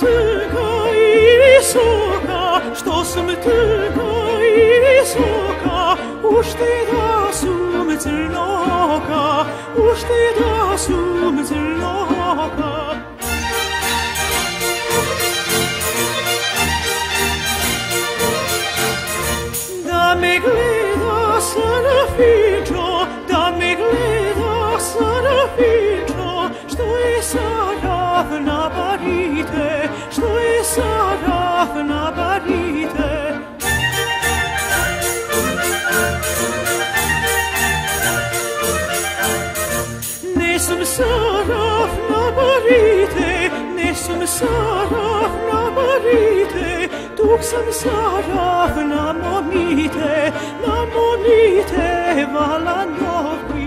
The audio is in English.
tega i visoka, što sam tega i visoka, ušte da sum crnoka, ušte da sum crnoka. Da me gleda sa na nafiđom, Barite, što je Saraf na barite. Ne sam Saraf na barite, ne sam Saraf na barite, sam Saraf na monite, na monite valano